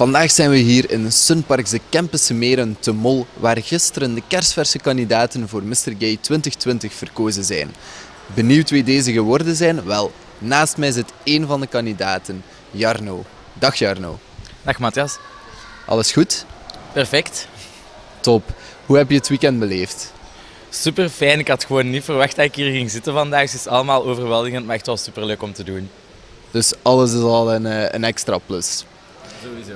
Vandaag zijn we hier in Sunparks de Kempische Meren te Mol, waar gisteren de kersverse kandidaten voor Mr. Gay 2020 verkozen zijn. Benieuwd wie deze geworden zijn? Wel, naast mij zit één van de kandidaten, Jarno. Dag Jarno. Dag Matthias. Alles goed? Perfect. Top. Hoe heb je het weekend beleefd? Super fijn. Ik had gewoon niet verwacht dat ik hier ging zitten vandaag. Het is allemaal overweldigend, maar echt wel super leuk om te doen. Dus alles is al een, eh, een extra plus. Sowieso.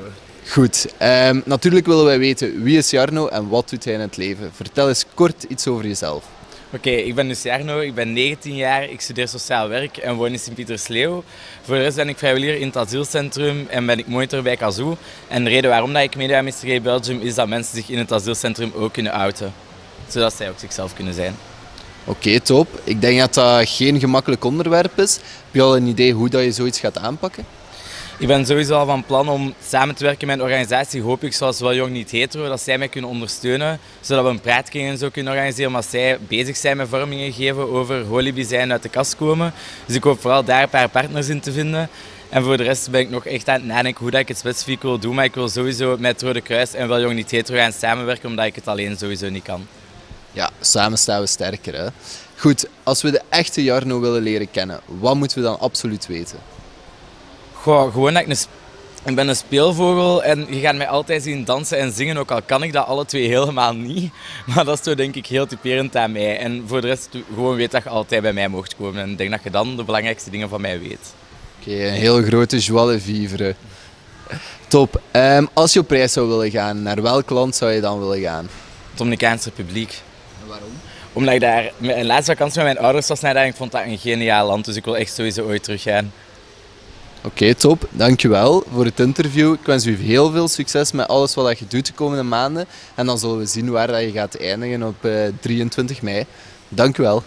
Goed, ehm, natuurlijk willen wij weten wie is Jarno en wat doet hij in het leven. Vertel eens kort iets over jezelf. Oké, ik ben dus Jarno, ik ben 19 jaar, ik studeer sociaal werk en woon in Sint-Pietersleeuw. Voor de rest ben ik vrijwilliger in het asielcentrum en ben ik monitor bij Kazoo. En de reden waarom dat ik meedoe aan Belgium is dat mensen zich in het asielcentrum ook kunnen outen. Zodat zij ook zichzelf kunnen zijn. Oké, top. Ik denk dat dat geen gemakkelijk onderwerp is. Heb je al een idee hoe dat je zoiets gaat aanpakken? Ik ben sowieso al van plan om samen te werken met een organisatie, hoop ik, zoals Wel Jong Niet Hetero, dat zij mij kunnen ondersteunen, zodat we een praatkring en zo kunnen organiseren, omdat zij bezig zijn met vormingen geven over holibizijn uit de kast komen. Dus ik hoop vooral daar een paar partners in te vinden. En voor de rest ben ik nog echt aan het nadenken hoe ik het specifiek wil doen, maar ik wil sowieso met Rode Kruis en Wel Jong Niet Hetero gaan samenwerken, omdat ik het alleen sowieso niet kan. Ja, samen staan we sterker. Hè? Goed, als we de echte Jarno willen leren kennen, wat moeten we dan absoluut weten? Goh, gewoon dat ik een, ik ben een speelvogel en je gaat mij altijd zien dansen en zingen, ook al kan ik dat alle twee helemaal niet. Maar dat is zo denk ik heel typerend aan mij. En voor de rest gewoon weet dat je altijd bij mij mocht komen. En ik denk dat je dan de belangrijkste dingen van mij weet. Oké, een heel grote joie de vivre. Top. Ehm, als je op reis zou willen gaan, naar welk land zou je dan willen gaan? Dominicaanse Republiek. En waarom? Omdat ik daar een laatste vakantie met mijn ouders was naar daar en ik vond dat een geniaal land. Dus ik wil echt sowieso ooit teruggaan. Oké, top. Dankjewel voor het interview. Ik wens u heel veel succes met alles wat je doet de komende maanden. En dan zullen we zien waar je gaat eindigen op eh, 23 mei. Dank u wel.